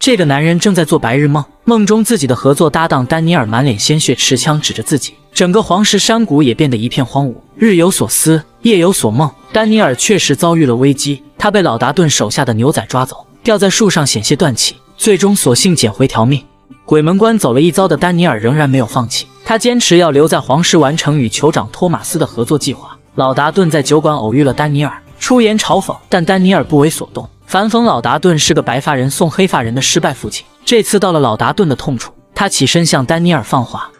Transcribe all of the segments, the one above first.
这个男人正在做白日梦，梦中自己的合作搭档丹尼尔满脸鲜血，持枪指着自己，整个黄石山谷也变得一片荒芜。日有所思，夜有所梦，丹尼尔确实遭遇了危机，他被老达顿手下的牛仔抓走，吊在树上险些断气，最终索性捡回条命。鬼门关走了一遭的丹尼尔仍然没有放弃，他坚持要留在黄石完成与酋长托马斯的合作计划。老达顿在酒馆偶遇了丹尼尔，出言嘲讽，但丹尼尔不为所动。反讽老达顿是个白发人送黑发人的失败父亲。这次到了老达顿的痛处，他起身向丹尼尔放话。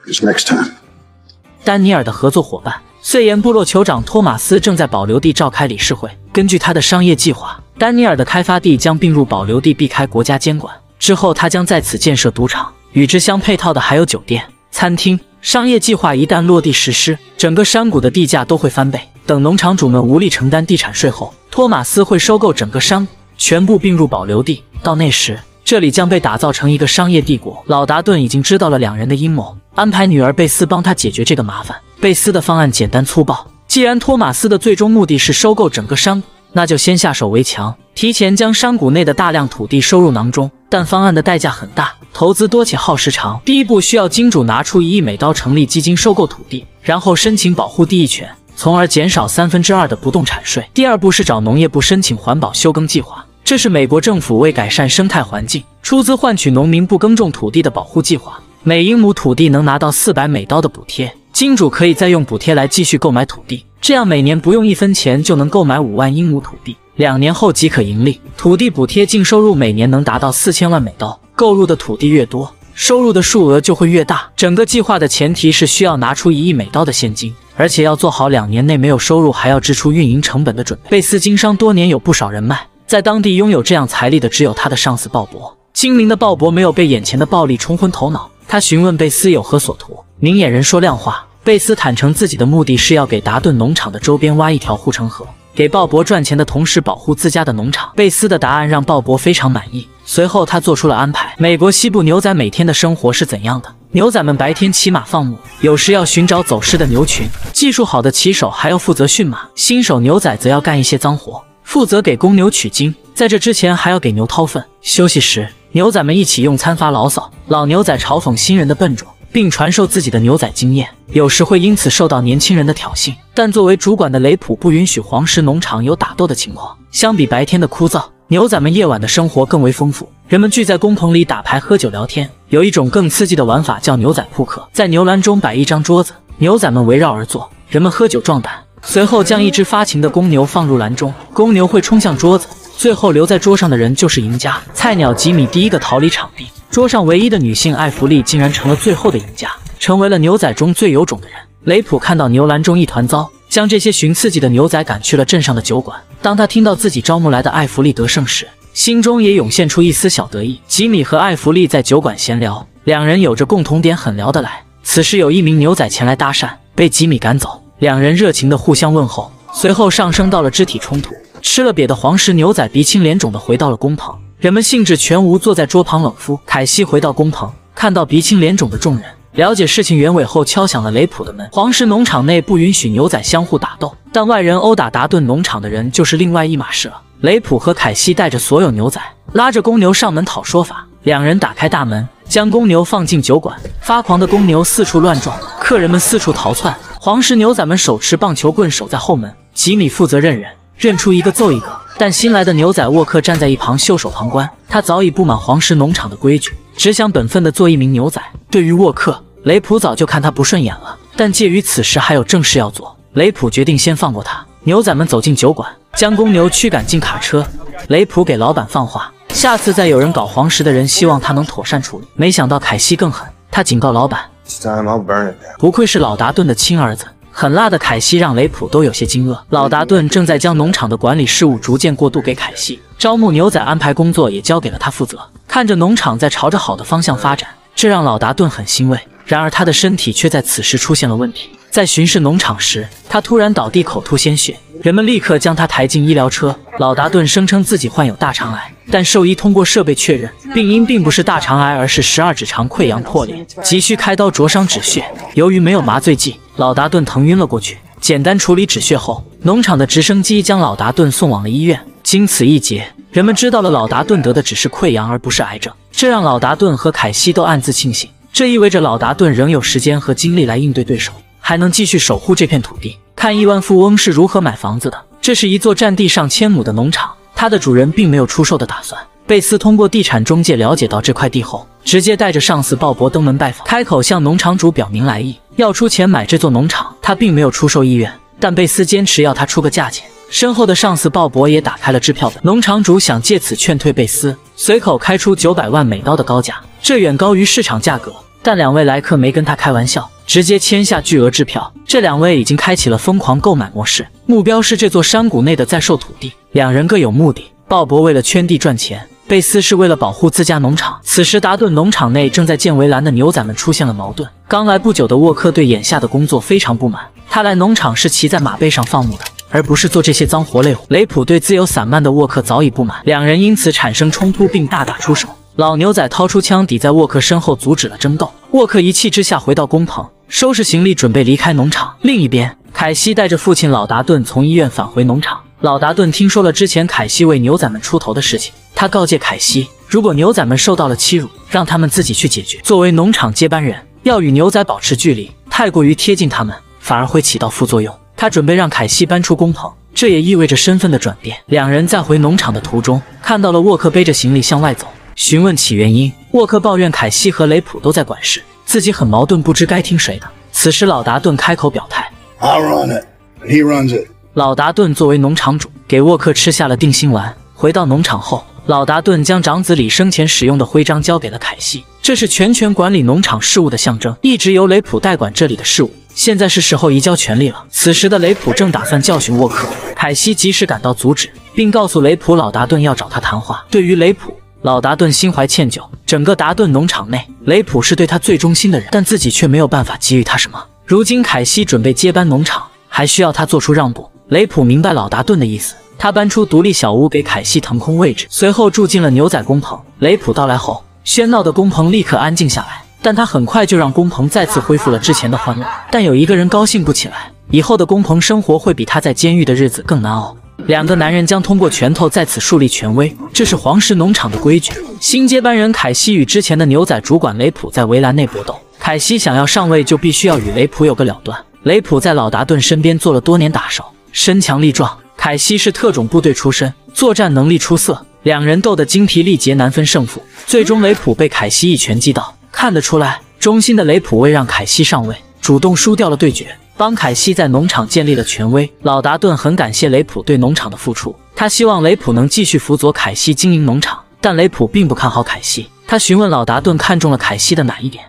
丹尼尔的合作伙伴碎岩部落酋长托马斯正在保留地召开理事会。根据他的商业计划，丹尼尔的开发地将并入保留地，避开国家监管。之后，他将在此建设赌场，与之相配套的还有酒店、餐厅。商业计划一旦落地实施，整个山谷的地价都会翻倍。等农场主们无力承担地产税后，托马斯会收购整个山谷。全部并入保留地，到那时，这里将被打造成一个商业帝国。老达顿已经知道了两人的阴谋，安排女儿贝斯帮他解决这个麻烦。贝斯的方案简单粗暴，既然托马斯的最终目的是收购整个山谷，那就先下手为强，提前将山谷内的大量土地收入囊中。但方案的代价很大，投资多且耗时长。第一步需要金主拿出一亿美刀成立基金收购土地，然后申请保护地役权，从而减少三分之二的不动产税。第二步是找农业部申请环保休耕计划。这是美国政府为改善生态环境出资换取农民不耕种土地的保护计划，每英亩土地能拿到四百美刀的补贴，金主可以再用补贴来继续购买土地，这样每年不用一分钱就能购买五万英亩土地，两年后即可盈利。土地补贴净收入每年能达到四千万美刀，购入的土地越多，收入的数额就会越大。整个计划的前提是需要拿出一亿美刀的现金，而且要做好两年内没有收入还要支出运营成本的准备。贝斯经商多年，有不少人脉。在当地拥有这样财力的只有他的上司鲍勃。精明的鲍勃没有被眼前的暴力冲昏头脑，他询问贝斯有何所图。明眼人说亮话，贝斯坦诚自己的目的是要给达顿农场的周边挖一条护城河，给鲍勃赚钱的同时保护自家的农场。贝斯的答案让鲍勃非常满意。随后他做出了安排。美国西部牛仔每天的生活是怎样的？牛仔们白天骑马放牧，有时要寻找走失的牛群。技术好的骑手还要负责驯马，新手牛仔则要干一些脏活。负责给公牛取经，在这之前还要给牛掏粪。休息时，牛仔们一起用餐发牢骚。老牛仔嘲讽新人的笨拙，并传授自己的牛仔经验，有时会因此受到年轻人的挑衅。但作为主管的雷普不允许黄石农场有打斗的情况。相比白天的枯燥，牛仔们夜晚的生活更为丰富。人们聚在工棚里打牌、喝酒、聊天。有一种更刺激的玩法叫牛仔扑克，在牛栏中摆一张桌子，牛仔们围绕而坐，人们喝酒壮胆。随后将一只发情的公牛放入篮中，公牛会冲向桌子，最后留在桌上的人就是赢家。菜鸟吉米第一个逃离场地，桌上唯一的女性艾弗利竟然成了最后的赢家，成为了牛仔中最有种的人。雷普看到牛栏中一团糟，将这些寻刺激的牛仔赶去了镇上的酒馆。当他听到自己招募来的艾弗利得胜时，心中也涌现出一丝小得意。吉米和艾弗利在酒馆闲聊，两人有着共同点，很聊得来。此时有一名牛仔前来搭讪，被吉米赶走。两人热情的互相问候，随后上升到了肢体冲突。吃了瘪的黄石牛仔鼻青脸肿的回到了工棚，人们兴致全无，坐在桌旁冷敷。凯西回到工棚，看到鼻青脸肿的众人，了解事情原委后，敲响了雷普的门。黄石农场内不允许牛仔相互打斗，但外人殴打达顿农场的人就是另外一码事了。雷普和凯西带着所有牛仔，拉着公牛上门讨说法。两人打开大门，将公牛放进酒馆。发狂的公牛四处乱撞，客人们四处逃窜。黄石牛仔们手持棒球棍守在后门，吉米负责认人，认出一个揍一个。但新来的牛仔沃克站在一旁袖手旁观，他早已不满黄石农场的规矩，只想本分的做一名牛仔。对于沃克，雷普早就看他不顺眼了，但介于此时还有正事要做，雷普决定先放过他。牛仔们走进酒馆，将公牛驱赶进卡车。雷普给老板放话，下次再有人搞黄石的人，希望他能妥善处理。没想到凯西更狠，他警告老板。不愧是老达顿的亲儿子，狠辣的凯西让雷普都有些惊愕。老达顿正在将农场的管理事务逐渐过渡给凯西，招募牛仔、安排工作也交给了他负责。看着农场在朝着好的方向发展，这让老达顿很欣慰。然而他的身体却在此时出现了问题。在巡视农场时，他突然倒地，口吐鲜血。人们立刻将他抬进医疗车。老达顿声称自己患有大肠癌，但兽医通过设备确认，病因并不是大肠癌，而是十二指肠溃疡破裂，急需开刀灼伤止血。由于没有麻醉剂，老达顿疼晕了过去。简单处理止血后，农场的直升机将老达顿送往了医院。经此一劫，人们知道了老达顿得的只是溃疡，而不是癌症。这让老达顿和凯西都暗自庆幸。这意味着老达顿仍有时间和精力来应对对手，还能继续守护这片土地。看亿万富翁是如何买房子的。这是一座占地上千亩的农场，它的主人并没有出售的打算。贝斯通过地产中介了解到这块地后，直接带着上司鲍勃登门拜访，开口向农场主表明来意，要出钱买这座农场。他并没有出售意愿，但贝斯坚持要他出个价钱。身后的上司鲍勃也打开了支票本，农场主想借此劝退贝斯，随口开出九百万美刀的高价，这远高于市场价格。但两位来客没跟他开玩笑，直接签下巨额支票。这两位已经开启了疯狂购买模式，目标是这座山谷内的在售土地。两人各有目的，鲍勃为了圈地赚钱，贝斯是为了保护自家农场。此时，达顿农场内正在建围栏的牛仔们出现了矛盾。刚来不久的沃克对眼下的工作非常不满，他来农场是骑在马背上放牧的。而不是做这些脏活累活。雷普对自由散漫的沃克早已不满，两人因此产生冲突，并大打出手。老牛仔掏出枪抵在沃克身后，阻止了争斗。沃克一气之下回到工棚，收拾行李，准备离开农场。另一边，凯西带着父亲老达顿从医院返回农场。老达顿听说了之前凯西为牛仔们出头的事情，他告诫凯西，如果牛仔们受到了欺辱，让他们自己去解决。作为农场接班人，要与牛仔保持距离，太过于贴近他们，反而会起到副作用。他准备让凯西搬出工棚，这也意味着身份的转变。两人在回农场的途中，看到了沃克背着行李向外走，询问起原因。沃克抱怨凯西和雷普都在管事，自己很矛盾，不知该听谁的。此时老达顿开口表态：“I run it, he runs it。”老达顿作为农场主，给沃克吃下了定心丸。回到农场后，老达顿将长子李生前使用的徽章交给了凯西，这是全权管理农场事务的象征，一直由雷普代管这里的事务。现在是时候移交权力了。此时的雷普正打算教训沃克，凯西及时赶到阻止，并告诉雷普老达顿要找他谈话。对于雷普，老达顿心怀歉疚。整个达顿农场内，雷普是对他最忠心的人，但自己却没有办法给予他什么。如今凯西准备接班农场，还需要他做出让步。雷普明白老达顿的意思，他搬出独立小屋给凯西腾空位置，随后住进了牛仔工棚。雷普到来后，喧闹的工棚立刻安静下来。但他很快就让工棚再次恢复了之前的欢乐。但有一个人高兴不起来，以后的工棚生活会比他在监狱的日子更难熬。两个男人将通过拳头在此树立权威，这是黄石农场的规矩。新接班人凯西与之前的牛仔主管雷普在围栏内搏斗。凯西想要上位，就必须要与雷普有个了断。雷普在老达顿身边做了多年打手，身强力壮。凯西是特种部队出身，作战能力出色。两人斗得精疲力竭，难分胜负。最终，雷普被凯西一拳击倒。看得出来，忠心的雷普为让凯西上位，主动输掉了对决，帮凯西在农场建立了权威。老达顿很感谢雷普对农场的付出，他希望雷普能继续辅佐凯西经营农场。但雷普并不看好凯西，他询问老达顿看中了凯西的哪一点。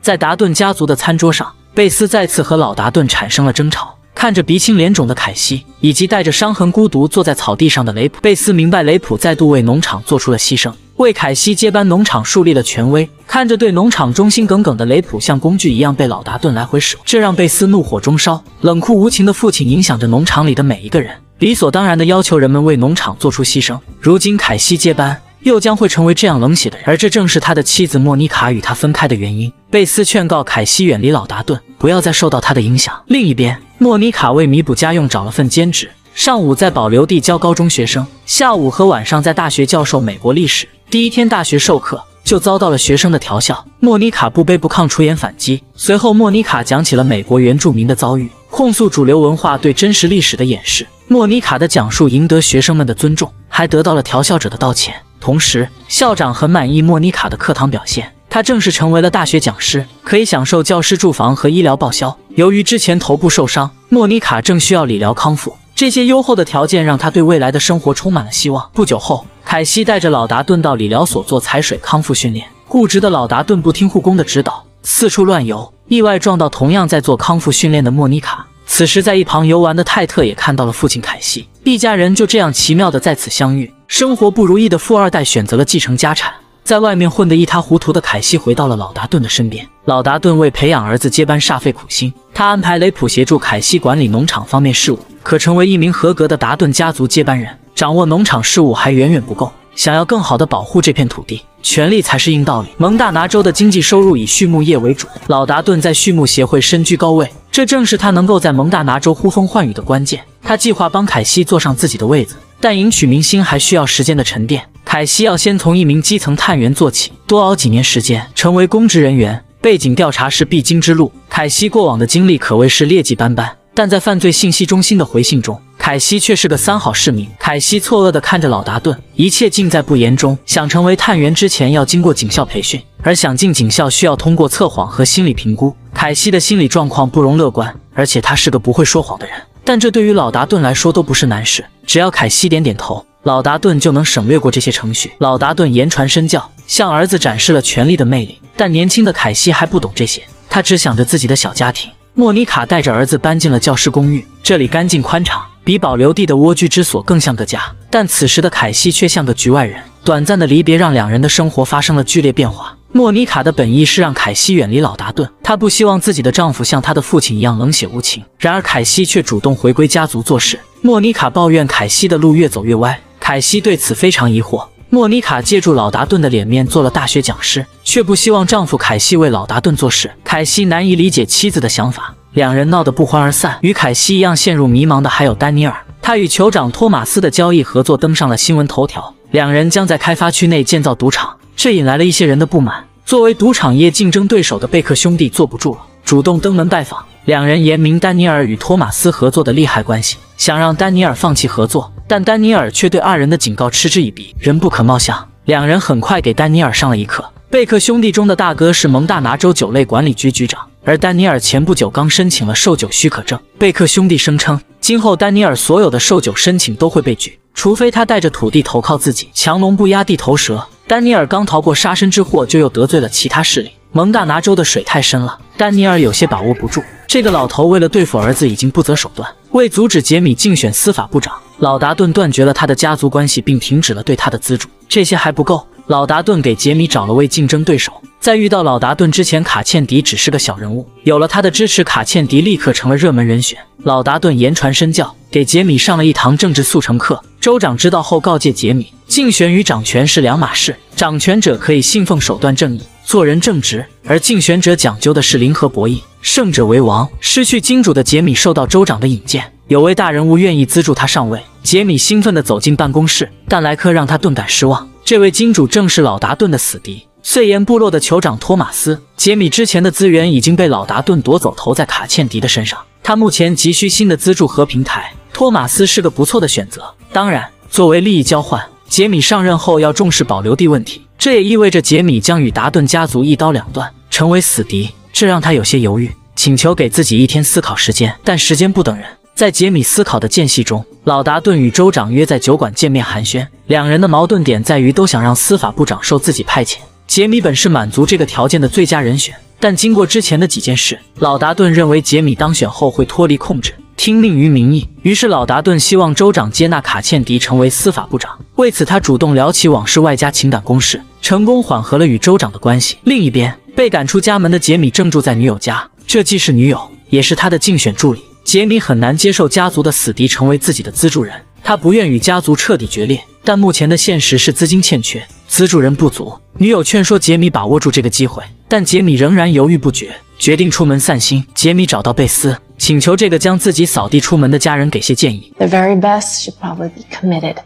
在达顿家族的餐桌上，贝斯再次和老达顿产生了争吵。看着鼻青脸肿的凯西，以及带着伤痕孤独坐在草地上的雷普，贝斯明白雷普再度为农场做出了牺牲。为凯西接班农场树立了权威，看着对农场忠心耿耿的雷普像工具一样被老达顿来回使用，这让贝斯怒火中烧。冷酷无情的父亲影响着农场里的每一个人，理所当然的要求人们为农场做出牺牲。如今凯西接班，又将会成为这样冷血的人，而这正是他的妻子莫妮卡与他分开的原因。贝斯劝告凯西远离老达顿，不要再受到他的影响。另一边，莫妮卡为弥补家用找了份兼职，上午在保留地教高中学生，下午和晚上在大学教授美国历史。第一天大学授课就遭到了学生的调笑，莫妮卡不卑不亢出言反击。随后，莫妮卡讲起了美国原住民的遭遇，控诉主流文化对真实历史的掩饰。莫妮卡的讲述赢得学生们的尊重，还得到了调笑者的道歉。同时，校长很满意莫妮卡的课堂表现，他正式成为了大学讲师，可以享受教师住房和医疗报销。由于之前头部受伤，莫妮卡正需要理疗康复。这些优厚的条件让他对未来的生活充满了希望。不久后，凯西带着老达顿到理疗所做踩水康复训练。固执的老达顿不听护工的指导，四处乱游，意外撞到同样在做康复训练的莫妮卡。此时，在一旁游玩的泰特也看到了父亲凯西，一家人就这样奇妙的在此相遇。生活不如意的富二代选择了继承家产。在外面混得一塌糊涂的凯西回到了老达顿的身边。老达顿为培养儿子接班煞费苦心，他安排雷普协助凯西管理农场方面事务，可成为一名合格的达顿家族接班人，掌握农场事务还远远不够。想要更好的保护这片土地，权力才是硬道理。蒙大拿州的经济收入以畜牧业为主，老达顿在畜牧协会身居高位，这正是他能够在蒙大拿州呼风唤雨的关键。他计划帮凯西坐上自己的位子，但迎娶明星还需要时间的沉淀。凯西要先从一名基层探员做起，多熬几年时间，成为公职人员。背景调查是必经之路。凯西过往的经历可谓是劣迹斑斑，但在犯罪信息中心的回信中，凯西却是个三好市民。凯西错愕地看着老达顿，一切尽在不言中。想成为探员之前要经过警校培训，而想进警校需要通过测谎和心理评估。凯西的心理状况不容乐观，而且他是个不会说谎的人。但这对于老达顿来说都不是难事，只要凯西点点头。老达顿就能省略过这些程序。老达顿言传身教，向儿子展示了权力的魅力。但年轻的凯西还不懂这些，他只想着自己的小家庭。莫妮卡带着儿子搬进了教师公寓，这里干净宽敞，比保留地的蜗居之所更像个家。但此时的凯西却像个局外人。短暂的离别让两人的生活发生了剧烈变化。莫妮卡的本意是让凯西远离老达顿，她不希望自己的丈夫像她的父亲一样冷血无情。然而凯西却主动回归家族做事。莫妮卡抱怨凯西的路越走越歪。凯西对此非常疑惑。莫妮卡借助老达顿的脸面做了大学讲师，却不希望丈夫凯西为老达顿做事。凯西难以理解妻子的想法，两人闹得不欢而散。与凯西一样陷入迷茫的还有丹尼尔，他与酋长托马斯的交易合作登上了新闻头条。两人将在开发区内建造赌场，这引来了一些人的不满。作为赌场业竞争对手的贝克兄弟坐不住了，主动登门拜访。两人言明丹尼尔与托马斯合作的利害关系，想让丹尼尔放弃合作。但丹尼尔却对二人的警告嗤之以鼻，人不可貌相。两人很快给丹尼尔上了一课。贝克兄弟中的大哥是蒙大拿州酒类管理局局长，而丹尼尔前不久刚申请了售酒许可证。贝克兄弟声称，今后丹尼尔所有的售酒申请都会被拒，除非他带着土地投靠自己。强龙不压地头蛇，丹尼尔刚逃过杀身之祸，就又得罪了其他势力。蒙大拿州的水太深了，丹尼尔有些把握不住。这个老头为了对付儿子，已经不择手段。为阻止杰米竞选司法部长，老达顿断绝了他的家族关系，并停止了对他的资助。这些还不够，老达顿给杰米找了位竞争对手。在遇到老达顿之前，卡茜迪只是个小人物。有了他的支持，卡茜迪立刻成了热门人选。老达顿言传身教，给杰米上了一堂政治速成课。州长知道后告诫杰米，竞选与掌权是两码事。掌权者可以信奉手段正义。做人正直，而竞选者讲究的是零和博弈，胜者为王。失去金主的杰米受到州长的引荐，有位大人物愿意资助他上位。杰米兴奋地走进办公室，但莱克让他顿感失望。这位金主正是老达顿的死敌——碎岩部落的酋长托马斯。杰米之前的资源已经被老达顿夺走，投在卡茜迪的身上。他目前急需新的资助和平台，托马斯是个不错的选择。当然，作为利益交换，杰米上任后要重视保留地问题。这也意味着杰米将与达顿家族一刀两断，成为死敌，这让他有些犹豫，请求给自己一天思考时间。但时间不等人，在杰米思考的间隙中，老达顿与州长约在酒馆见面寒暄。两人的矛盾点在于，都想让司法部长受自己派遣。杰米本是满足这个条件的最佳人选，但经过之前的几件事，老达顿认为杰米当选后会脱离控制。听命于民意，于是老达顿希望州长接纳卡茜迪成为司法部长。为此，他主动聊起往事，外加情感攻势，成功缓和了与州长的关系。另一边，被赶出家门的杰米正住在女友家，这既是女友，也是他的竞选助理。杰米很难接受家族的死敌成为自己的资助人，他不愿与家族彻底决裂，但目前的现实是资金欠缺，资助人不足。女友劝说杰米把握住这个机会，但杰米仍然犹豫不决，决定出门散心。杰米找到贝斯。请求这个将自己扫地出门的家人给些建议。The very best should probably be committed.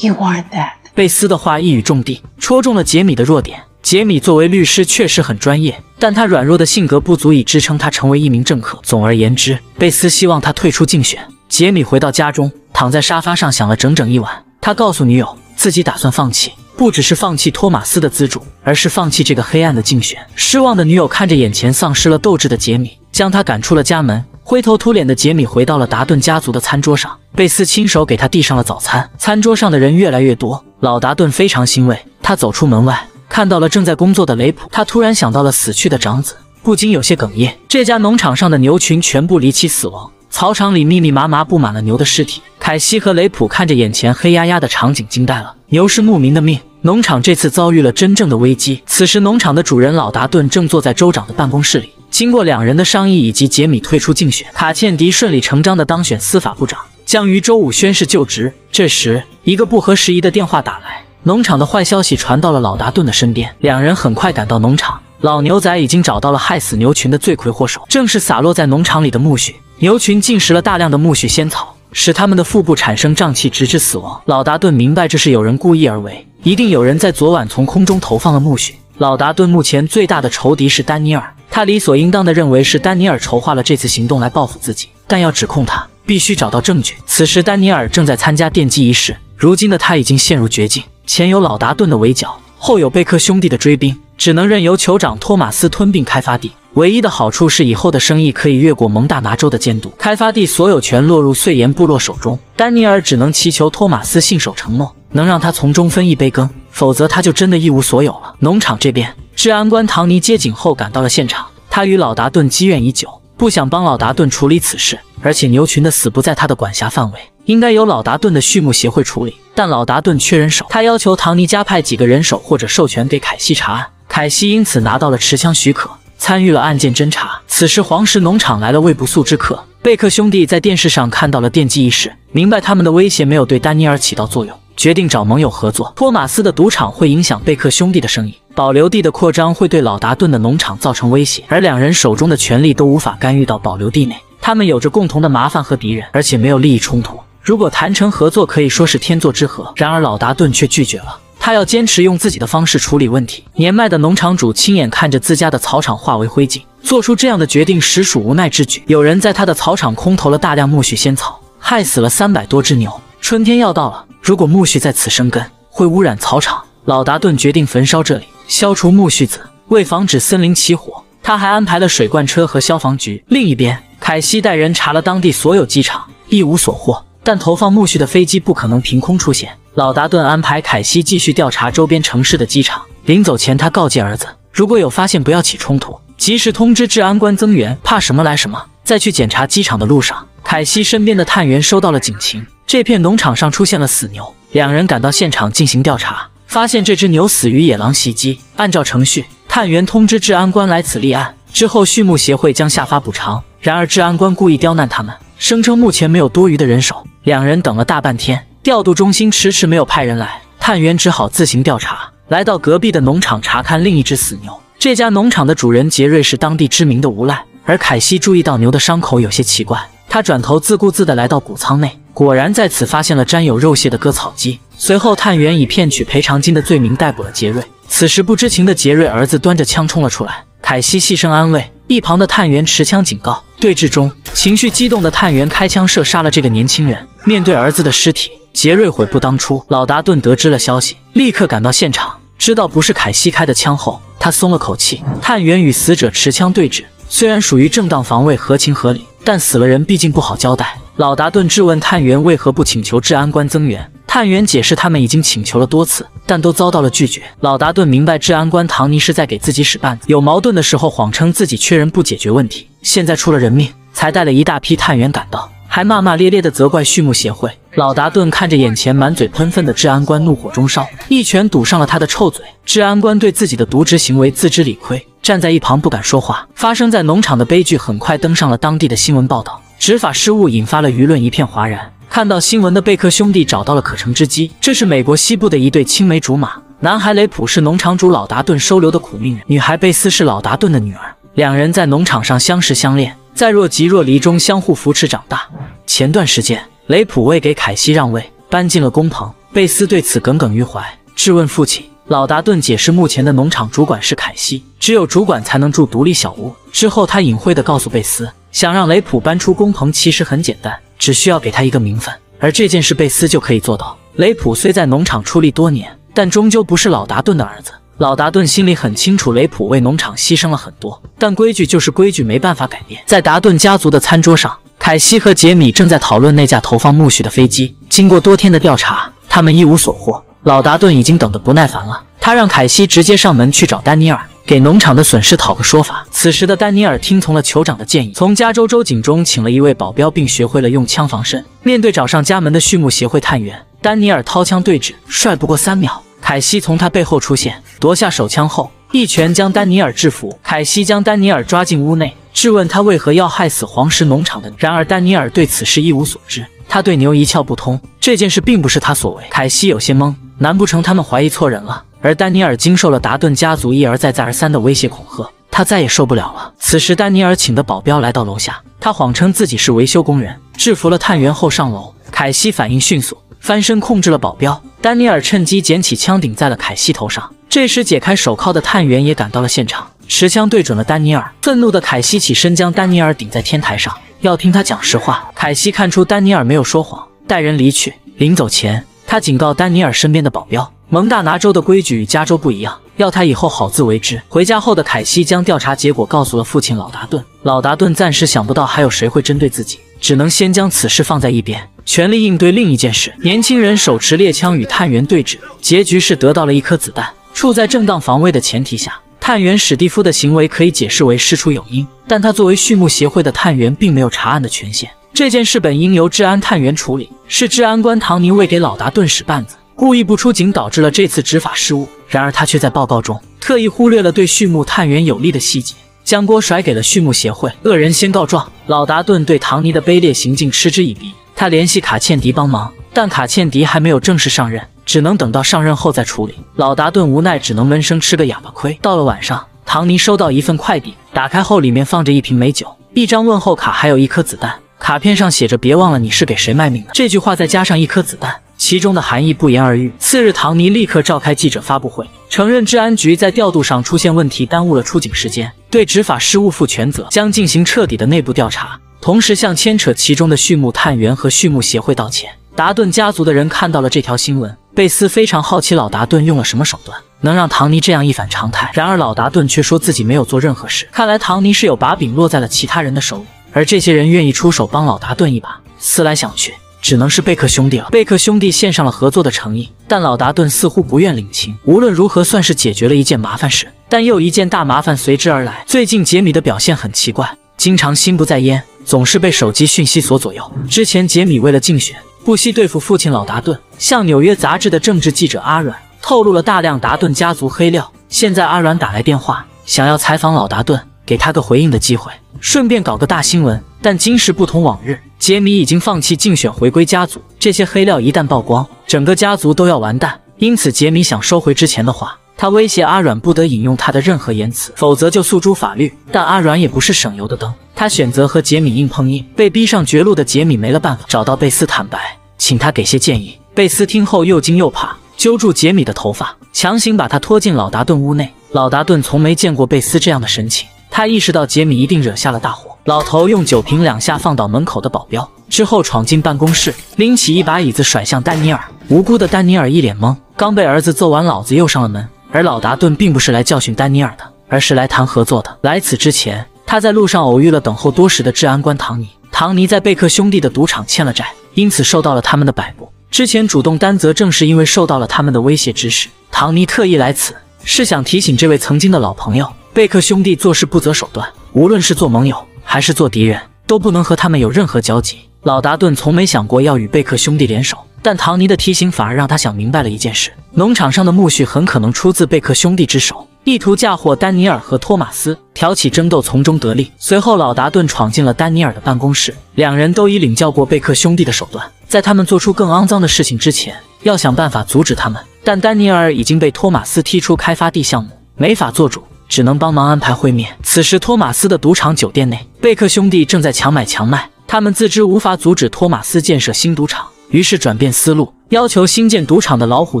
You aren't that. 贝斯的话一语中的，戳中了杰米的弱点。杰米作为律师确实很专业，但他软弱的性格不足以支撑他成为一名政客。总而言之，贝斯希望他退出竞选。杰米回到家中，躺在沙发上想了整整一晚。他告诉女友，自己打算放弃，不只是放弃托马斯的资助，而是放弃这个黑暗的竞选。失望的女友看着眼前丧失了斗志的杰米，将他赶出了家门。灰头土脸的杰米回到了达顿家族的餐桌上，贝斯亲手给他递上了早餐。餐桌上的人越来越多，老达顿非常欣慰。他走出门外，看到了正在工作的雷普，他突然想到了死去的长子，不禁有些哽咽。这家农场上的牛群全部离奇死亡，草场里密密麻麻布满了牛的尸体。凯西和雷普看着眼前黑压压的场景，惊呆了。牛是牧民的命，农场这次遭遇了真正的危机。此时，农场的主人老达顿正坐在州长的办公室里。经过两人的商议以及杰米退出竞选，卡茜迪顺理成章的当选司法部长，将于周五宣誓就职。这时，一个不合时宜的电话打来，农场的坏消息传到了老达顿的身边。两人很快赶到农场，老牛仔已经找到了害死牛群的罪魁祸首，正是洒落在农场里的苜蓿。牛群进食了大量的苜蓿仙草，使他们的腹部产生胀气，直至死亡。老达顿明白这是有人故意而为。一定有人在昨晚从空中投放了苜蓿。老达顿目前最大的仇敌是丹尼尔，他理所应当的认为是丹尼尔筹划了这次行动来报复自己，但要指控他，必须找到证据。此时，丹尼尔正在参加奠基仪式，如今的他已经陷入绝境，前有老达顿的围剿，后有贝克兄弟的追兵，只能任由酋长托马斯吞并开发地。唯一的好处是以后的生意可以越过蒙大拿州的监督，开发地所有权落入碎岩部落手中。丹尼尔只能祈求托马斯信守承诺。能让他从中分一杯羹，否则他就真的一无所有了。农场这边，治安官唐尼接警后赶到了现场，他与老达顿积怨已久，不想帮老达顿处理此事。而且牛群的死不在他的管辖范围，应该由老达顿的畜牧协会处理。但老达顿缺人手，他要求唐尼加派几个人手，或者授权给凯西查案。凯西因此拿到了持枪许可，参与了案件侦查。此时，黄石农场来了位不速之客，贝克兄弟在电视上看到了电击仪式，明白他们的威胁没有对丹尼尔起到作用。决定找盟友合作。托马斯的赌场会影响贝克兄弟的生意，保留地的扩张会对老达顿的农场造成威胁，而两人手中的权力都无法干预到保留地内。他们有着共同的麻烦和敌人，而且没有利益冲突。如果谈成合作，可以说是天作之合。然而老达顿却拒绝了，他要坚持用自己的方式处理问题。年迈的农场主亲眼看着自家的草场化为灰烬，做出这样的决定实属无奈之举。有人在他的草场空投了大量苜蓿仙草，害死了三百多只牛。春天要到了，如果苜蓿在此生根，会污染草场。老达顿决定焚烧这里，消除苜蓿子，为防止森林起火，他还安排了水罐车和消防局。另一边，凯西带人查了当地所有机场，一无所获。但投放苜蓿的飞机不可能凭空出现。老达顿安排凯西继续调查周边城市的机场。临走前，他告诫儿子，如果有发现，不要起冲突，及时通知治安官增援，怕什么来什么。在去检查机场的路上，凯西身边的探员收到了警情。这片农场上出现了死牛，两人赶到现场进行调查，发现这只牛死于野狼袭击。按照程序，探员通知治安官来此立案，之后畜牧协会将下发补偿。然而治安官故意刁难他们，声称目前没有多余的人手。两人等了大半天，调度中心迟迟没有派人来，探员只好自行调查，来到隔壁的农场查看另一只死牛。这家农场的主人杰瑞是当地知名的无赖，而凯西注意到牛的伤口有些奇怪，他转头自顾自地来到谷仓内。果然在此发现了沾有肉屑的割草机。随后，探员以骗取赔偿金的罪名逮捕了杰瑞。此时，不知情的杰瑞儿子端着枪冲了出来，凯西细声安慰，一旁的探员持枪警告。对峙中，情绪激动的探员开枪射杀了这个年轻人。面对儿子的尸体，杰瑞悔不当初。老达顿得知了消息，立刻赶到现场，知道不是凯西开的枪后，他松了口气。探员与死者持枪对峙，虽然属于正当防卫，合情合理，但死了人毕竟不好交代。老达顿质问探员为何不请求治安官增援，探员解释他们已经请求了多次，但都遭到了拒绝。老达顿明白治安官唐尼是在给自己使绊子，有矛盾的时候谎称自己缺人不解决问题，现在出了人命，才带了一大批探员赶到，还骂骂咧咧的责怪畜牧协会。老达顿看着眼前满嘴喷粪的治安官，怒火中烧，一拳堵上了他的臭嘴。治安官对自己的渎职行为自知理亏，站在一旁不敢说话。发生在农场的悲剧很快登上了当地的新闻报道。执法失误引发了舆论一片哗然。看到新闻的贝克兄弟找到了可乘之机。这是美国西部的一对青梅竹马，男孩雷普是农场主老达顿收留的苦命人，女孩贝斯是老达顿的女儿。两人在农场上相识相恋，在若即若离中相互扶持长大。前段时间，雷普为给凯西让位，搬进了工棚，贝斯对此耿耿于怀，质问父亲。老达顿解释，目前的农场主管是凯西，只有主管才能住独立小屋。之后，他隐晦地告诉贝斯。想让雷普搬出工棚，其实很简单，只需要给他一个名分，而这件事贝斯就可以做到。雷普虽在农场出力多年，但终究不是老达顿的儿子。老达顿心里很清楚，雷普为农场牺牲了很多，但规矩就是规矩，没办法改变。在达顿家族的餐桌上，凯西和杰米正在讨论那架投放苜蓿的飞机。经过多天的调查，他们一无所获。老达顿已经等得不耐烦了，他让凯西直接上门去找丹尼尔。给农场的损失讨个说法。此时的丹尼尔听从了酋长的建议，从加州州警中请了一位保镖，并学会了用枪防身。面对找上家门的畜牧协会探员，丹尼尔掏枪对峙，帅不过三秒。凯西从他背后出现，夺下手枪后，一拳将丹尼尔制服。凯西将丹尼尔抓进屋内，质问他为何要害死黄石农场的。然而丹尼尔对此事一无所知，他对牛一窍不通，这件事并不是他所为。凯西有些懵，难不成他们怀疑错人了？而丹尼尔经受了达顿家族一而再、再而三的威胁恐吓，他再也受不了了。此时，丹尼尔请的保镖来到楼下，他谎称自己是维修工人，制服了探员后上楼。凯西反应迅速，翻身控制了保镖。丹尼尔趁机捡起枪顶在了凯西头上。这时解开手铐的探员也赶到了现场，持枪对准了丹尼尔。愤怒的凯西起身将丹尼尔顶在天台上，要听他讲实话。凯西看出丹尼尔没有说谎，带人离去。临走前，他警告丹尼尔身边的保镖：蒙大拿州的规矩与加州不一样，要他以后好自为之。回家后的凯西将调查结果告诉了父亲老达顿。老达顿暂时想不到还有谁会针对自己。只能先将此事放在一边，全力应对另一件事。年轻人手持猎枪与探员对峙，结局是得到了一颗子弹。处在正当防卫的前提下，探员史蒂夫的行为可以解释为事出有因，但他作为畜牧协会的探员，并没有查案的权限。这件事本应由治安探员处理，是治安官唐尼为给老达顿使绊子，故意不出警，导致了这次执法失误。然而他却在报告中特意忽略了对畜牧探员有利的细节。将锅甩给了畜牧协会，恶人先告状。老达顿对唐尼的卑劣行径嗤之以鼻，他联系卡茜迪帮忙，但卡茜迪还没有正式上任，只能等到上任后再处理。老达顿无奈，只能闷声吃个哑巴亏。到了晚上，唐尼收到一份快递，打开后里面放着一瓶美酒、一张问候卡，还有一颗子弹。卡片上写着：“别忘了你是给谁卖命的。”这句话再加上一颗子弹。其中的含义不言而喻。次日，唐尼立刻召开记者发布会，承认治安局在调度上出现问题，耽误了出警时间，对执法失误负全责，将进行彻底的内部调查，同时向牵扯其中的畜牧探员和畜牧协会道歉。达顿家族的人看到了这条新闻，贝斯非常好奇老达顿用了什么手段，能让唐尼这样一反常态。然而老达顿却说自己没有做任何事，看来唐尼是有把柄落在了其他人的手里，而这些人愿意出手帮老达顿一把。思来想去。只能是贝克兄弟了。贝克兄弟献上了合作的诚意，但老达顿似乎不愿领情。无论如何，算是解决了一件麻烦事，但又一件大麻烦随之而来。最近杰米的表现很奇怪，经常心不在焉，总是被手机讯息所左右。之前杰米为了竞选，不惜对付父亲老达顿，向纽约杂志的政治记者阿软透露了大量达顿家族黑料。现在阿软打来电话，想要采访老达顿，给他个回应的机会，顺便搞个大新闻。但今时不同往日。杰米已经放弃竞选，回归家族。这些黑料一旦曝光，整个家族都要完蛋。因此，杰米想收回之前的话。他威胁阿软不得引用他的任何言辞，否则就诉诸法律。但阿软也不是省油的灯，他选择和杰米硬碰硬。被逼上绝路的杰米没了办法，找到贝斯坦白，请他给些建议。贝斯听后又惊又怕，揪住杰米的头发，强行把他拖进老达顿屋内。老达顿从没见过贝斯这样的神情，他意识到杰米一定惹下了大祸。老头用酒瓶两下放倒门口的保镖，之后闯进办公室，拎起一把椅子甩向丹尼尔。无辜的丹尼尔一脸懵，刚被儿子揍完，老子又上了门。而老达顿并不是来教训丹尼尔的，而是来谈合作的。来此之前，他在路上偶遇了等候多时的治安官唐尼。唐尼在贝克兄弟的赌场欠了债，因此受到了他们的摆布。之前主动担责，正是因为受到了他们的威胁指使。唐尼特意来此，是想提醒这位曾经的老朋友：贝克兄弟做事不择手段，无论是做盟友。还是做敌人，都不能和他们有任何交集。老达顿从没想过要与贝克兄弟联手，但唐尼的提醒反而让他想明白了一件事：农场上的苜蓿很可能出自贝克兄弟之手，意图嫁祸丹尼尔和托马斯，挑起争斗，从中得利。随后，老达顿闯进了丹尼尔的办公室，两人都已领教过贝克兄弟的手段，在他们做出更肮脏的事情之前，要想办法阻止他们。但丹尼尔已经被托马斯踢出开发地项目，没法做主。只能帮忙安排会面。此时，托马斯的赌场酒店内，贝克兄弟正在强买强卖。他们自知无法阻止托马斯建设新赌场，于是转变思路，要求新建赌场的老虎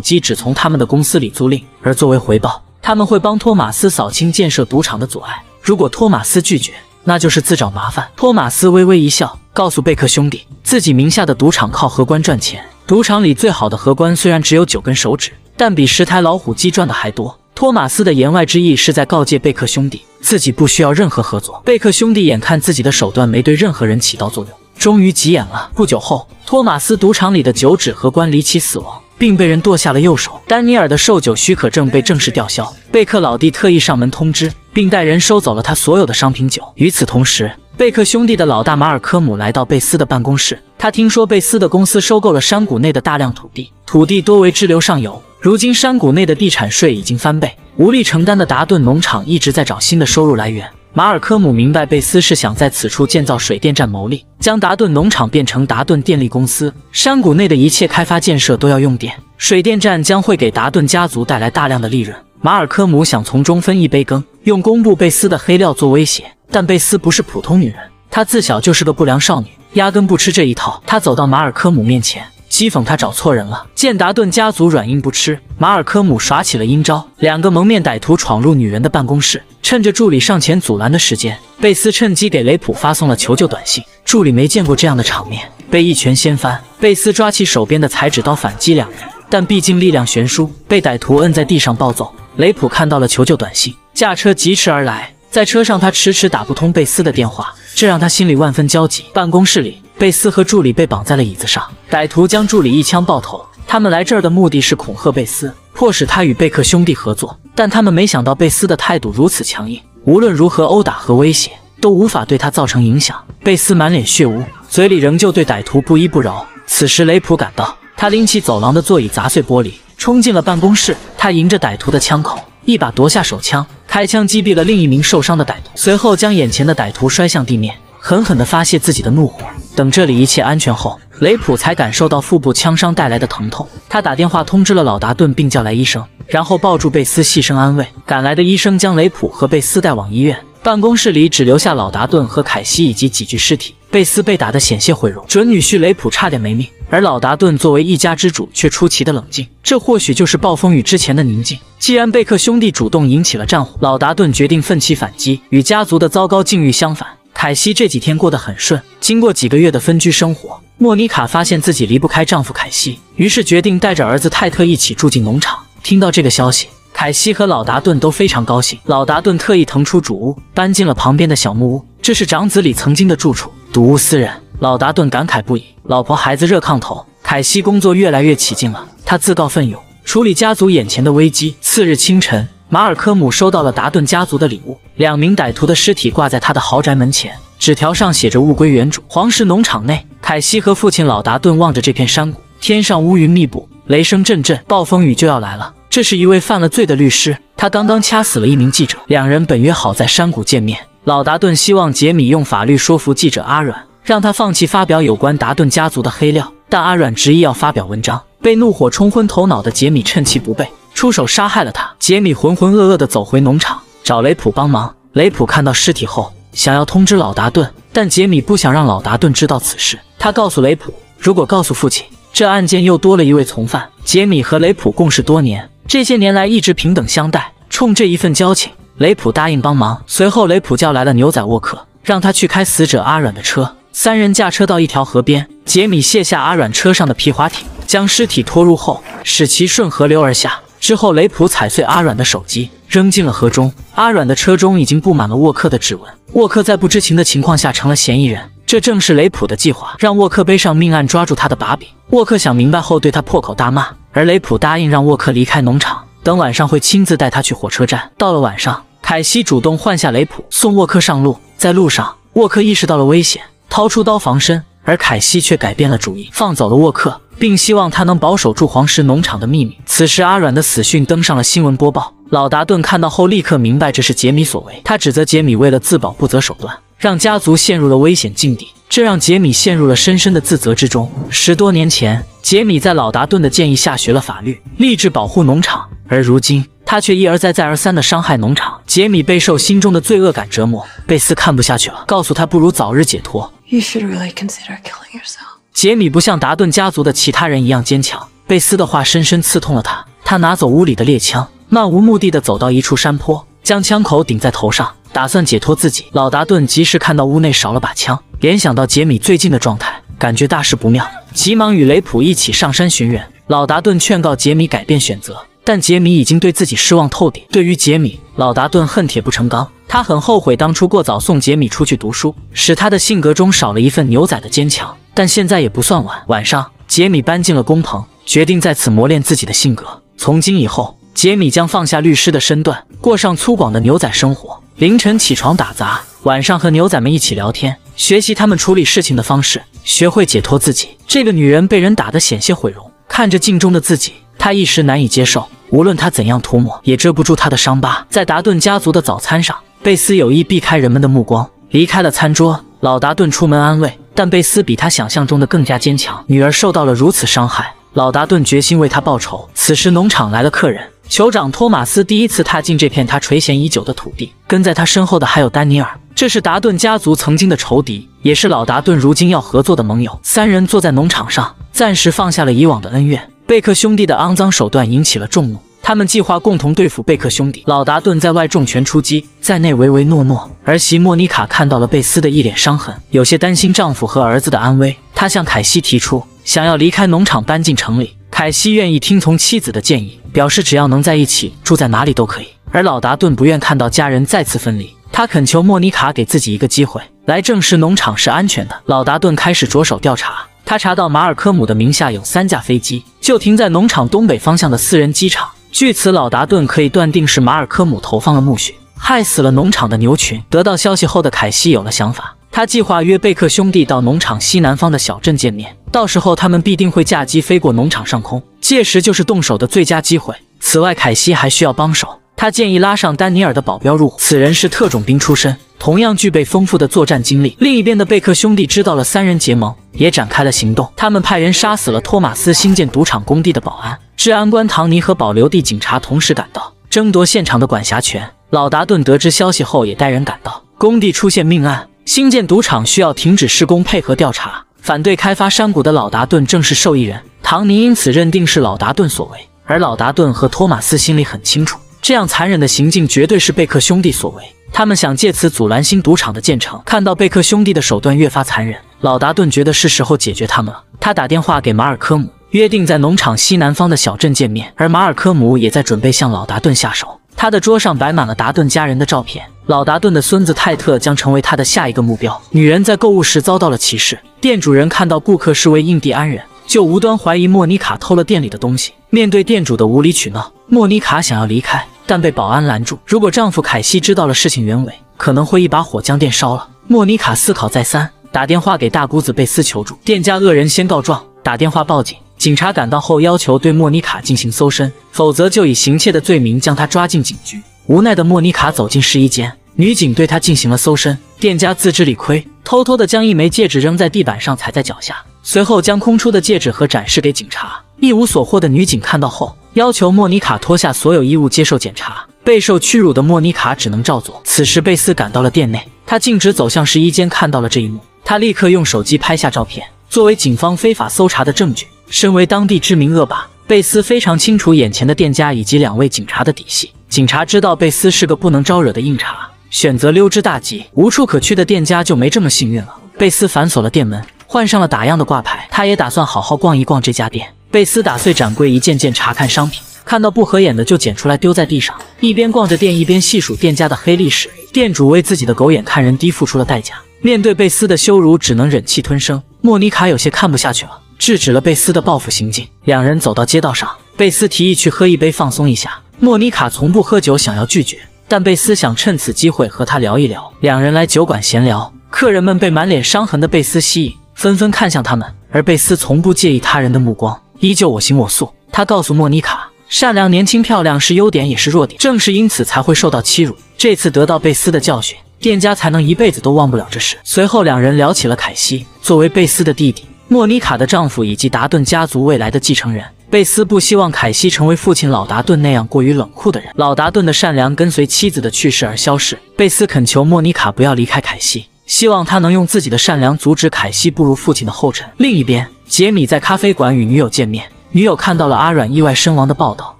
机只从他们的公司里租赁，而作为回报，他们会帮托马斯扫清建设赌场的阻碍。如果托马斯拒绝，那就是自找麻烦。托马斯微微一笑，告诉贝克兄弟，自己名下的赌场靠荷官赚钱。赌场里最好的荷官虽然只有九根手指，但比十台老虎机赚的还多。托马斯的言外之意是在告诫贝克兄弟，自己不需要任何合作。贝克兄弟眼看自己的手段没对任何人起到作用，终于急眼了。不久后，托马斯赌场里的酒指荷官离奇死亡，并被人剁下了右手。丹尼尔的售酒许可证被正式吊销。贝克老弟特意上门通知，并带人收走了他所有的商品酒。与此同时，贝克兄弟的老大马尔科姆来到贝斯的办公室，他听说贝斯的公司收购了山谷内的大量土地，土地多为支流上游。如今山谷内的地产税已经翻倍，无力承担的达顿农场一直在找新的收入来源。马尔科姆明白贝斯是想在此处建造水电站牟利，将达顿农场变成达顿电力公司。山谷内的一切开发建设都要用电，水电站将会给达顿家族带来大量的利润。马尔科姆想从中分一杯羹，用公布贝斯的黑料做威胁。但贝斯不是普通女人，她自小就是个不良少女，压根不吃这一套。她走到马尔科姆面前。讥讽他找错人了。见达顿家族软硬不吃，马尔科姆耍起了阴招。两个蒙面歹徒闯入女人的办公室，趁着助理上前阻拦的时间，贝斯趁机给雷普发送了求救短信。助理没见过这样的场面，被一拳掀翻。贝斯抓起手边的裁纸刀反击两人，但毕竟力量悬殊，被歹徒摁在地上暴揍。雷普看到了求救短信，驾车疾驰而来。在车上，他迟迟打不通贝斯的电话，这让他心里万分焦急。办公室里，贝斯和助理被绑在了椅子上，歹徒将助理一枪爆头。他们来这儿的目的是恐吓贝斯，迫使他与贝克兄弟合作。但他们没想到贝斯的态度如此强硬，无论如何殴打和威胁都无法对他造成影响。贝斯满脸血污，嘴里仍旧对歹徒不依不饶。此时，雷普赶到，他拎起走廊的座椅砸碎玻璃，冲进了办公室。他迎着歹徒的枪口。一把夺下手枪，开枪击毙了另一名受伤的歹徒，随后将眼前的歹徒摔向地面，狠狠地发泄自己的怒火。等这里一切安全后，雷普才感受到腹部枪伤带来的疼痛。他打电话通知了老达顿，并叫来医生，然后抱住贝斯细声安慰。赶来的医生将雷普和贝斯带往医院。办公室里只留下老达顿和凯西以及几具尸体。贝斯被打得险些毁容，准女婿雷普差点没命，而老达顿作为一家之主却出奇的冷静。这或许就是暴风雨之前的宁静。既然贝克兄弟主动引起了战火，老达顿决定奋起反击。与家族的糟糕境遇相反，凯西这几天过得很顺。经过几个月的分居生活，莫妮卡发现自己离不开丈夫凯西，于是决定带着儿子泰特一起住进农场。听到这个消息。凯西和老达顿都非常高兴。老达顿特意腾出主屋，搬进了旁边的小木屋，这是长子里曾经的住处，睹物思人。老达顿感慨不已。老婆孩子热炕头，凯西工作越来越起劲了，他自告奋勇处理家族眼前的危机。次日清晨，马尔科姆收到了达顿家族的礼物，两名歹徒的尸体挂在他的豪宅门前，纸条上写着“物归原主”。黄石农场内，凯西和父亲老达顿望着这片山谷，天上乌云密布，雷声阵阵，暴风雨就要来了。这是一位犯了罪的律师，他刚刚掐死了一名记者。两人本约好在山谷见面。老达顿希望杰米用法律说服记者阿软，让他放弃发表有关达顿家族的黑料，但阿软执意要发表文章。被怒火冲昏头脑的杰米趁其不备，出手杀害了他。杰米浑浑噩噩地走回农场，找雷普帮忙。雷普看到尸体后，想要通知老达顿，但杰米不想让老达顿知道此事。他告诉雷普，如果告诉父亲，这案件又多了一位从犯。杰米和雷普共事多年。这些年来一直平等相待，冲这一份交情，雷普答应帮忙。随后，雷普叫来了牛仔沃克，让他去开死者阿软的车。三人驾车到一条河边，杰米卸下阿软车上的皮划艇，将尸体拖入后，使其顺河流而下。之后，雷普踩碎阿软的手机，扔进了河中。阿软的车中已经布满了沃克的指纹。沃克在不知情的情况下成了嫌疑人，这正是雷普的计划，让沃克背上命案，抓住他的把柄。沃克想明白后，对他破口大骂。而雷普答应让沃克离开农场，等晚上会亲自带他去火车站。到了晚上，凯西主动换下雷普，送沃克上路。在路上，沃克意识到了危险，掏出刀防身，而凯西却改变了主意，放走了沃克，并希望他能保守住黄石农场的秘密。此时，阿软的死讯登上了新闻播报。老达顿看到后，立刻明白这是杰米所为。他指责杰米为了自保不择手段，让家族陷入了危险境地。这让杰米陷入了深深的自责之中。十多年前，杰米在老达顿的建议下学了法律，立志保护农场，而如今他却一而再、再而三地伤害农场。杰米备受心中的罪恶感折磨。贝斯看不下去了，告诉他不如早日解脱。You should really consider killing yourself。杰米不像达顿家族的其他人一样坚强，贝斯的话深深刺痛了他。他拿走屋里的猎枪，漫无目的地走到一处山坡，将枪口顶在头上，打算解脱自己。老达顿及时看到屋内少了把枪。联想到杰米最近的状态，感觉大事不妙，急忙与雷普一起上山寻人。老达顿劝告杰米改变选择，但杰米已经对自己失望透顶。对于杰米，老达顿恨铁不成钢，他很后悔当初过早送杰米出去读书，使他的性格中少了一份牛仔的坚强。但现在也不算晚。晚上，杰米搬进了工棚，决定在此磨练自己的性格。从今以后，杰米将放下律师的身段，过上粗犷的牛仔生活。凌晨起床打杂，晚上和牛仔们一起聊天。学习他们处理事情的方式，学会解脱自己。这个女人被人打得险些毁容，看着镜中的自己，她一时难以接受。无论她怎样涂抹，也遮不住她的伤疤。在达顿家族的早餐上，贝斯有意避开人们的目光，离开了餐桌。老达顿出门安慰，但贝斯比他想象中的更加坚强。女儿受到了如此伤害，老达顿决心为她报仇。此时，农场来了客人，酋长托马斯第一次踏进这片他垂涎已久的土地，跟在他身后的还有丹尼尔，这是达顿家族曾经的仇敌，也是老达顿如今要合作的盟友。三人坐在农场上，暂时放下了以往的恩怨。贝克兄弟的肮脏手段引起了众怒。他们计划共同对付贝克兄弟。老达顿在外重拳出击，在内唯唯诺诺。儿媳莫妮卡看到了贝斯的一脸伤痕，有些担心丈夫和儿子的安危。她向凯西提出想要离开农场，搬进城里。凯西愿意听从妻子的建议，表示只要能在一起，住在哪里都可以。而老达顿不愿看到家人再次分离，他恳求莫妮卡给自己一个机会，来证实农场是安全的。老达顿开始着手调查，他查到马尔科姆的名下有三架飞机，就停在农场东北方向的私人机场。据此，老达顿可以断定是马尔科姆投放了木屑，害死了农场的牛群。得到消息后的凯西有了想法，他计划约贝克兄弟到农场西南方的小镇见面，到时候他们必定会驾机飞过农场上空，届时就是动手的最佳机会。此外，凯西还需要帮手，他建议拉上丹尼尔的保镖入伙，此人是特种兵出身，同样具备丰富的作战经历。另一边的贝克兄弟知道了三人结盟，也展开了行动，他们派人杀死了托马斯新建赌场工地的保安。治安官唐尼和保留地警察同时赶到，争夺现场的管辖权。老达顿得知消息后，也带人赶到工地，出现命案，新建赌场需要停止施工，配合调查。反对开发山谷的老达顿正是受益人，唐尼因此认定是老达顿所为。而老达顿和托马斯心里很清楚，这样残忍的行径绝对是贝克兄弟所为，他们想借此阻拦新赌场的建成。看到贝克兄弟的手段越发残忍，老达顿觉得是时候解决他们了。他打电话给马尔科姆。约定在农场西南方的小镇见面，而马尔科姆也在准备向老达顿下手。他的桌上摆满了达顿家人的照片，老达顿的孙子泰特将成为他的下一个目标。女人在购物时遭到了歧视，店主人看到顾客是位印第安人，就无端怀疑莫妮卡偷了店里的东西。面对店主的无理取闹，莫妮卡想要离开，但被保安拦住。如果丈夫凯西知道了事情原委，可能会一把火将店烧了。莫妮卡思考再三，打电话给大姑子贝斯求助。店家恶人先告状，打电话报警。警察赶到后，要求对莫妮卡进行搜身，否则就以行窃的罪名将她抓进警局。无奈的莫妮卡走进试衣间，女警对她进行了搜身。店家自知理亏，偷偷的将一枚戒指扔在地板上，踩在脚下，随后将空出的戒指盒展示给警察。一无所获的女警看到后，要求莫妮卡脱下所有衣物接受检查。备受屈辱的莫妮卡只能照做。此时贝斯赶到了店内，他径直走向试衣间，看到了这一幕，他立刻用手机拍下照片，作为警方非法搜查的证据。身为当地知名恶霸，贝斯非常清楚眼前的店家以及两位警察的底细。警察知道贝斯是个不能招惹的硬茬，选择溜之大吉。无处可去的店家就没这么幸运了。贝斯反锁了店门，换上了打烊的挂牌。他也打算好好逛一逛这家店。贝斯打碎展柜，一件件查看商品，看到不合眼的就捡出来丢在地上。一边逛着店，一边细数店家的黑历史。店主为自己的狗眼看人低付出了代价。面对贝斯的羞辱，只能忍气吞声。莫妮卡有些看不下去了。制止了贝斯的报复行径。两人走到街道上，贝斯提议去喝一杯放松一下。莫妮卡从不喝酒，想要拒绝，但贝斯想趁此机会和他聊一聊。两人来酒馆闲聊，客人们被满脸伤痕的贝斯吸引，纷纷看向他们。而贝斯从不介意他人的目光，依旧我行我素。他告诉莫妮卡，善良、年轻、漂亮是优点，也是弱点，正是因此才会受到欺辱。这次得到贝斯的教训，店家才能一辈子都忘不了这事。随后，两人聊起了凯西，作为贝斯的弟弟。莫妮卡的丈夫以及达顿家族未来的继承人贝斯不希望凯西成为父亲老达顿那样过于冷酷的人。老达顿的善良跟随妻子的去世而消逝。贝斯恳求莫妮卡不要离开凯西，希望他能用自己的善良阻止凯西步入父亲的后尘。另一边，杰米在咖啡馆与女友见面，女友看到了阿软意外身亡的报道。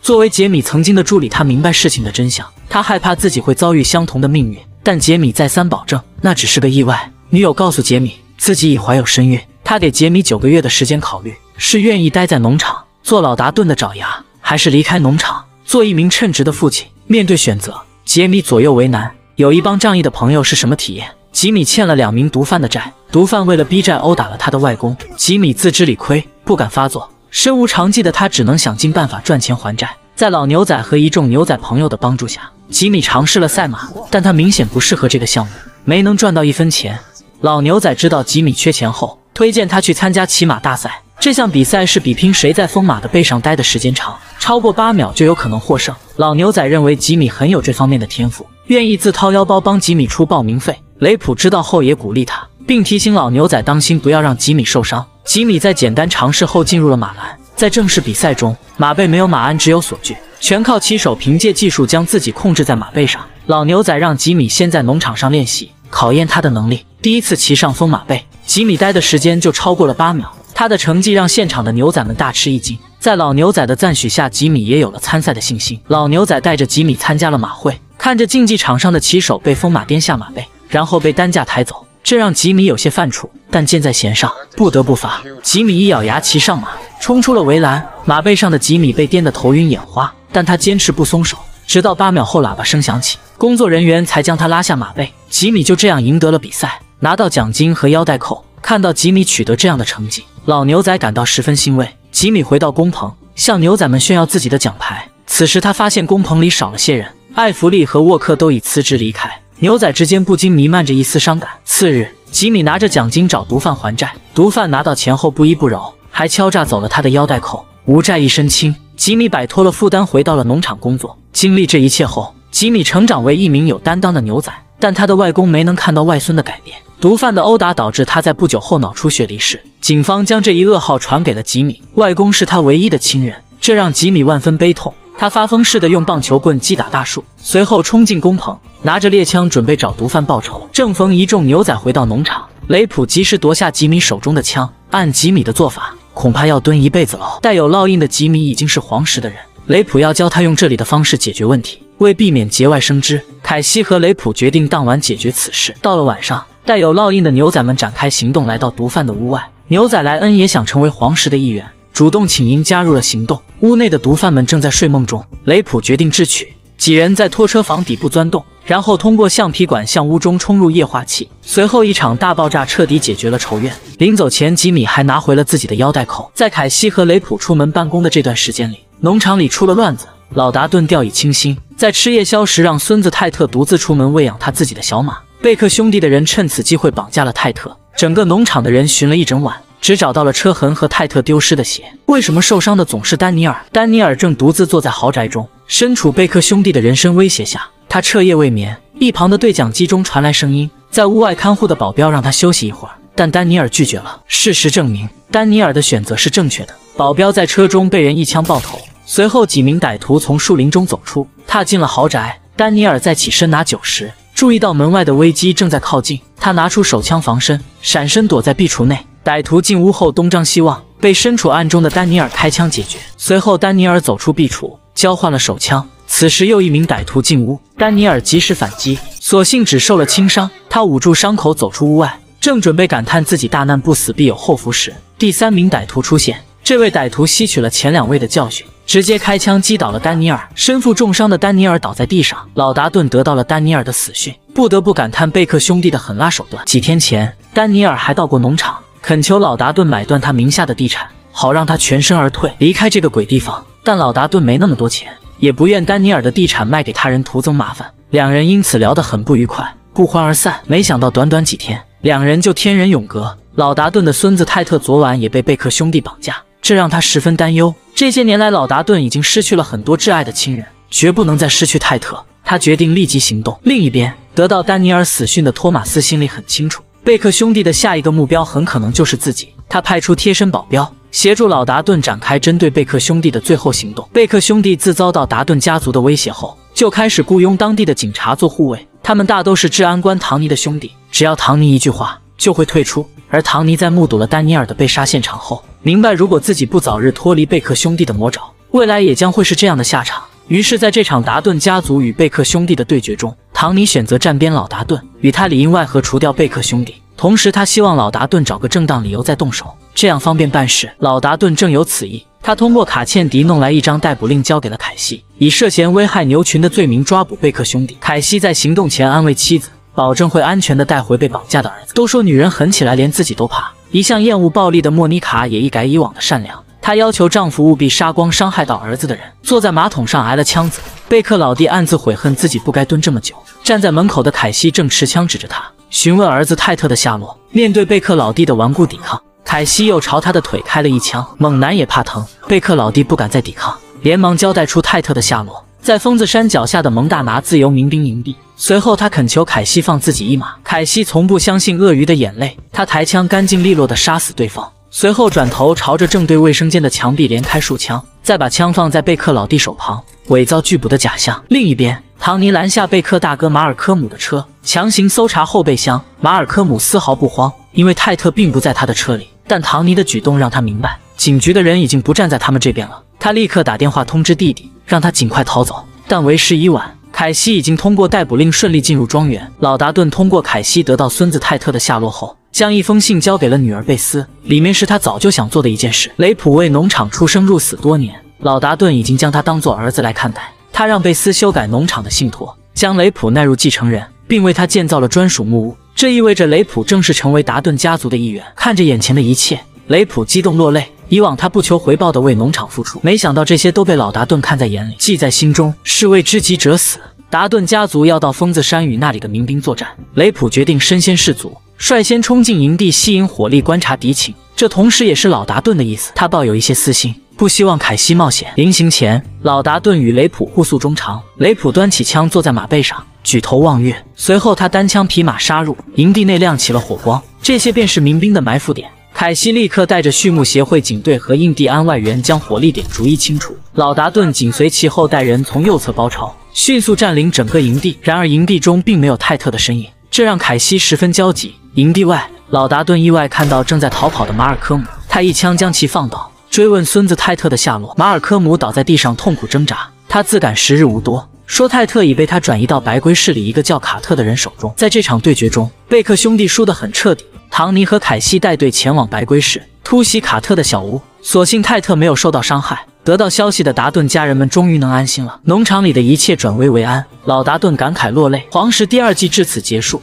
作为杰米曾经的助理，他明白事情的真相，他害怕自己会遭遇相同的命运。但杰米再三保证那只是个意外。女友告诉杰米，自己已怀有身孕。他给杰米九个月的时间考虑，是愿意待在农场做老达顿的爪牙，还是离开农场做一名称职的父亲？面对选择，杰米左右为难。有一帮仗义的朋友是什么体验？吉米欠了两名毒贩的债，毒贩为了逼债殴打了他的外公。吉米自知理亏，不敢发作，身无长技的他只能想尽办法赚钱还债。在老牛仔和一众牛仔朋友的帮助下，吉米尝试了赛马，但他明显不适合这个项目，没能赚到一分钱。老牛仔知道吉米缺钱后。推荐他去参加骑马大赛。这项比赛是比拼谁在疯马的背上待的时间长，超过八秒就有可能获胜。老牛仔认为吉米很有这方面的天赋，愿意自掏腰包帮吉米出报名费。雷普知道后也鼓励他，并提醒老牛仔当心不要让吉米受伤。吉米在简单尝试后进入了马栏，在正式比赛中，马背没有马鞍，只有锁具。全靠骑手凭借技术将自己控制在马背上。老牛仔让吉米先在农场上练习，考验他的能力。第一次骑上疯马背，吉米待的时间就超过了八秒。他的成绩让现场的牛仔们大吃一惊。在老牛仔的赞许下，吉米也有了参赛的信心。老牛仔带着吉米参加了马会，看着竞技场上的骑手被疯马颠下马背，然后被担架抬走，这让吉米有些犯怵。但箭在弦上，不得不发。吉米一咬牙，骑上马，冲出了围栏。马背上的吉米被颠得头晕眼花，但他坚持不松手，直到八秒后喇叭声响起，工作人员才将他拉下马背。吉米就这样赢得了比赛，拿到奖金和腰带扣。看到吉米取得这样的成绩，老牛仔感到十分欣慰。吉米回到工棚，向牛仔们炫耀自己的奖牌。此时他发现工棚里少了些人，艾弗利和沃克都已辞职离开，牛仔之间不禁弥漫着一丝伤感。次日，吉米拿着奖金找毒贩还债，毒贩拿到钱后不依不饶，还敲诈走了他的腰带扣。无债一身轻，吉米摆脱了负担，回到了农场工作。经历这一切后，吉米成长为一名有担当的牛仔。但他的外公没能看到外孙的改变，毒贩的殴打导致他在不久后脑出血离世。警方将这一噩耗传给了吉米，外公是他唯一的亲人，这让吉米万分悲痛。他发疯似的用棒球棍击打大树，随后冲进工棚，拿着猎枪准备找毒贩报仇。正逢一众牛仔回到农场，雷普及时夺下吉米手中的枪。按吉米的做法，恐怕要蹲一辈子牢。带有烙印的吉米已经是黄石的人，雷普要教他用这里的方式解决问题。为避免节外生枝，凯西和雷普决定当晚解决此事。到了晚上，带有烙印的牛仔们展开行动，来到毒贩的屋外。牛仔莱恩也想成为黄石的一员，主动请缨加入了行动。屋内的毒贩们正在睡梦中，雷普决定智取。几人在拖车房底部钻洞，然后通过橡皮管向屋中冲入液化气。随后一场大爆炸彻底解决了仇怨。临走前，吉米还拿回了自己的腰带扣。在凯西和雷普出门办公的这段时间里，农场里出了乱子。老达顿掉以轻心，在吃夜宵时让孙子泰特独自出门喂养他自己的小马。贝克兄弟的人趁此机会绑架了泰特。整个农场的人寻了一整晚，只找到了车痕和泰特丢失的鞋。为什么受伤的总是丹尼尔？丹尼尔正独自坐在豪宅中，身处贝克兄弟的人身威胁下，他彻夜未眠。一旁的对讲机中传来声音，在屋外看护的保镖让他休息一会儿，但丹尼尔拒绝了。事实证明，丹尼尔的选择是正确的。保镖在车中被人一枪爆头。随后，几名歹徒从树林中走出，踏进了豪宅。丹尼尔在起身拿酒时，注意到门外的危机正在靠近，他拿出手枪防身，闪身躲在壁橱内。歹徒进屋后东张西望，被身处暗中的丹尼尔开枪解决。随后，丹尼尔走出壁橱，交换了手枪。此时，又一名歹徒进屋，丹尼尔及时反击，所幸只受了轻伤。他捂住伤口走出屋外，正准备感叹自己大难不死必有后福时，第三名歹徒出现。这位歹徒吸取了前两位的教训。直接开枪击倒了丹尼尔，身负重伤的丹尼尔倒在地上。老达顿得到了丹尼尔的死讯，不得不感叹贝克兄弟的狠辣手段。几天前，丹尼尔还到过农场，恳求老达顿买断他名下的地产，好让他全身而退，离开这个鬼地方。但老达顿没那么多钱，也不愿丹尼尔的地产卖给他人徒增麻烦，两人因此聊得很不愉快，不欢而散。没想到短短几天，两人就天人永隔。老达顿的孙子泰特昨晚也被贝克兄弟绑架。这让他十分担忧。这些年来，老达顿已经失去了很多挚爱的亲人，绝不能再失去泰特。他决定立即行动。另一边，得到丹尼尔死讯的托马斯心里很清楚，贝克兄弟的下一个目标很可能就是自己。他派出贴身保镖，协助老达顿展开针对贝克兄弟的最后行动。贝克兄弟自遭到达顿家族的威胁后，就开始雇佣当地的警察做护卫，他们大都是治安官唐尼的兄弟，只要唐尼一句话，就会退出。而唐尼在目睹了丹尼尔的被杀现场后，明白如果自己不早日脱离贝克兄弟的魔爪，未来也将会是这样的下场。于是，在这场达顿家族与贝克兄弟的对决中，唐尼选择站边老达顿，与他里应外合除掉贝克兄弟。同时，他希望老达顿找个正当理由再动手，这样方便办事。老达顿正有此意，他通过卡茜迪弄来一张逮捕令，交给了凯西，以涉嫌危害牛群的罪名抓捕贝克兄弟。凯西在行动前安慰妻子。保证会安全的带回被绑架的儿子。都说女人狠起来连自己都怕。一向厌恶暴力的莫妮卡也一改以往的善良，她要求丈夫务必杀光伤害到儿子的人。坐在马桶上挨了枪子，贝克老弟暗自悔恨自己不该蹲这么久。站在门口的凯西正持枪指着他，询问儿子泰特的下落。面对贝克老弟的顽固抵抗，凯西又朝他的腿开了一枪。猛男也怕疼，贝克老弟不敢再抵抗，连忙交代出泰特的下落。在疯子山脚下的蒙大拿自由民兵营地。随后，他恳求凯西放自己一马。凯西从不相信鳄鱼的眼泪，他抬枪干净利落地杀死对方。随后转头朝着正对卫生间的墙壁连开数枪，再把枪放在贝克老弟手旁。伪造拒捕的假象。另一边，唐尼拦下贝克大哥马尔科姆的车，强行搜查后备箱。马尔科姆丝毫不慌，因为泰特并不在他的车里。但唐尼的举动让他明白，警局的人已经不站在他们这边了。他立刻打电话通知弟弟，让他尽快逃走。但为时已晚，凯西已经通过逮捕令顺利进入庄园。老达顿通过凯西得到孙子泰特的下落后，将一封信交给了女儿贝斯，里面是他早就想做的一件事。雷普为农场出生入死多年，老达顿已经将他当做儿子来看待。他让贝斯修改农场的信托，将雷普纳入继承人，并为他建造了专属木屋。这意味着雷普正式成为达顿家族的一员。看着眼前的一切，雷普激动落泪。以往他不求回报地为农场付出，没想到这些都被老达顿看在眼里，记在心中。士为知己者死，达顿家族要到疯子山与那里的民兵作战。雷普决定身先士卒，率先冲进营地，吸引火力，观察敌情。这同时也是老达顿的意思。他抱有一些私心。不希望凯西冒险。临行前，老达顿与雷普互诉衷肠。雷普端起枪，坐在马背上，举头望月。随后，他单枪匹马杀入营地内，亮起了火光。这些便是民兵的埋伏点。凯西立刻带着畜牧协会警队和印第安外援，将火力点逐一清除。老达顿紧随其后，带人从右侧包抄，迅速占领整个营地。然而，营地中并没有泰特的身影，这让凯西十分焦急。营地外，老达顿意外看到正在逃跑的马尔科姆，他一枪将其放倒。追问孙子泰特的下落，马尔科姆倒在地上痛苦挣扎。他自感时日无多，说泰特已被他转移到白龟市里一个叫卡特的人手中。在这场对决中，贝克兄弟输得很彻底。唐尼和凯西带队前往白龟市突袭卡特的小屋，所幸泰特没有受到伤害。得到消息的达顿家人们终于能安心了。农场里的一切转危为安，老达顿感慨落泪。黄石第二季至此结束。